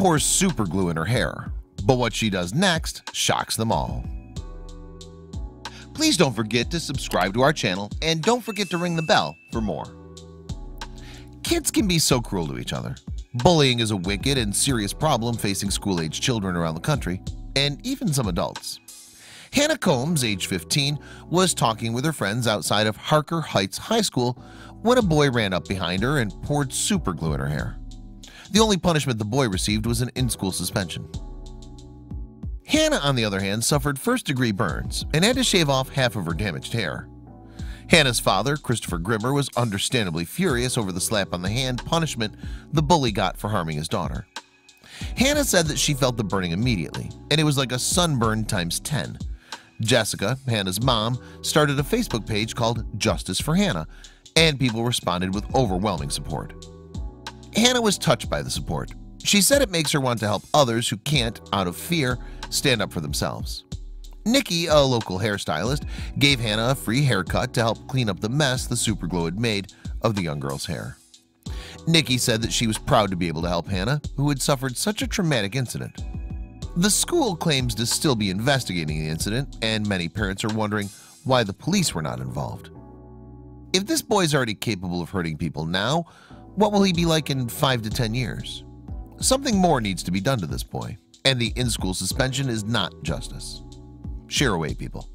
pours super glue in her hair but what she does next shocks them all. Please don't forget to subscribe to our channel and don't forget to ring the bell for more. Kids can be so cruel to each other. Bullying is a wicked and serious problem facing school-age children around the country and even some adults. Hannah Combs age 15 was talking with her friends outside of Harker Heights High School when a boy ran up behind her and poured super glue in her hair The only punishment the boy received was an in-school suspension. Hannah on the other hand suffered first-degree burns and had to shave off half of her damaged hair. Hannah's father Christopher Grimmer was understandably furious over the slap on the hand punishment the bully got for harming his daughter. Hannah said that she felt the burning immediately and it was like a sunburn times 10 Jessica Hannah's mom started a Facebook page called Justice for Hannah and people responded with overwhelming support Hannah was touched by the support. She said it makes her want to help others who can't out of fear stand up for themselves. Nikki a local hairstylist gave Hannah a free haircut to help clean up the mess the superglue had made of the young girl's hair. Nikki said that she was proud to be able to help Hannah who had suffered such a traumatic incident. The school claims to still be investigating the incident and many parents are wondering why the police were not involved. If this boy is already capable of hurting people now what will he be like in five to ten years? Something more needs to be done to this boy and the in-school suspension is not justice. Share away people